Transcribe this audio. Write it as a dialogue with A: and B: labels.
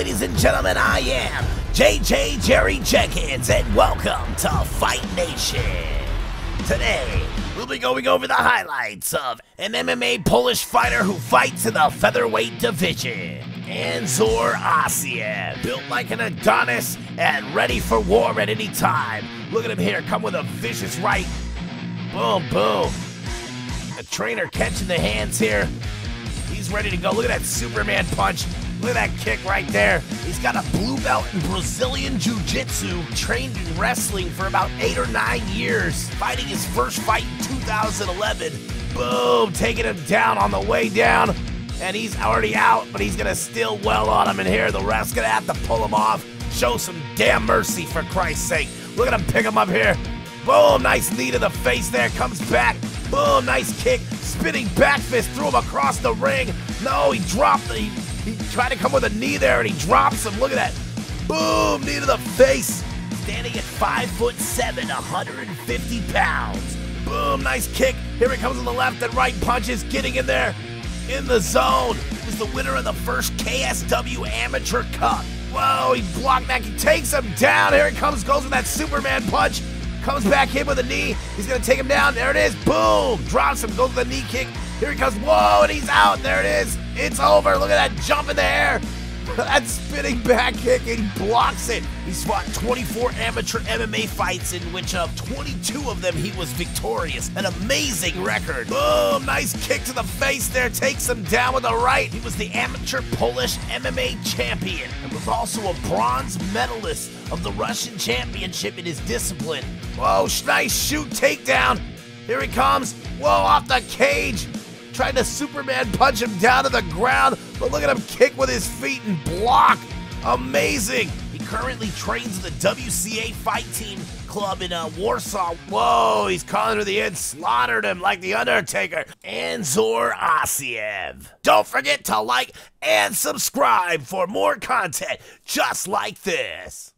A: ladies and gentlemen, I am JJ Jerry Jenkins, and welcome to Fight Nation. Today, we'll be going over the highlights of an MMA Polish fighter who fights in the featherweight division. Anzor Azhiev, built like an Adonis and ready for war at any time. Look at him here, come with a vicious right. Boom, boom. The trainer catching the hands here. He's ready to go. Look at that Superman punch. Look at that kick right there. He's got a blue belt in Brazilian Jiu Jitsu, trained in wrestling for about eight or nine years, fighting his first fight in 2011. Boom, taking him down on the way down. And he's already out, but he's gonna still well on him. in here, the ref's gonna have to pull him off. Show some damn mercy, for Christ's sake. Look at him pick him up here. Boom, nice knee to the face there, comes back. Boom, nice kick. Spinning back fist, threw him across the ring. No, he dropped the. He, he tried to come with a knee there and he drops him. Look at that. Boom, knee to the face. Standing at 5 foot 7, 150 pounds. Boom, nice kick. Here he comes on the left and right punches, getting in there in the zone. He was the winner of the first KSW Amateur Cup. Whoa, he blocked that. He takes him down. Here he comes, goes with that Superman punch. Comes back in with a knee. He's going to take him down. There it is. Boom. Drops him. Goes with a knee kick. Here he comes. Whoa, and he's out. There it is. It's over. Look at that jump in the air. that spinning back kick, and he blocks it. He's fought 24 amateur MMA fights, in which of 22 of them he was victorious. An amazing record. Boom, nice kick to the face there, takes him down with a right. He was the amateur Polish MMA champion and was also a bronze medalist of the Russian championship in his discipline. Whoa, nice shoot takedown. Here he comes. Whoa, off the cage tried to Superman punch him down to the ground, but look at him kick with his feet and block. Amazing. He currently trains the WCA fight team club in uh, Warsaw. Whoa, he's calling to the end, slaughtered him like The Undertaker. Anzor Azhiev. Don't forget to like and subscribe for more content just like this.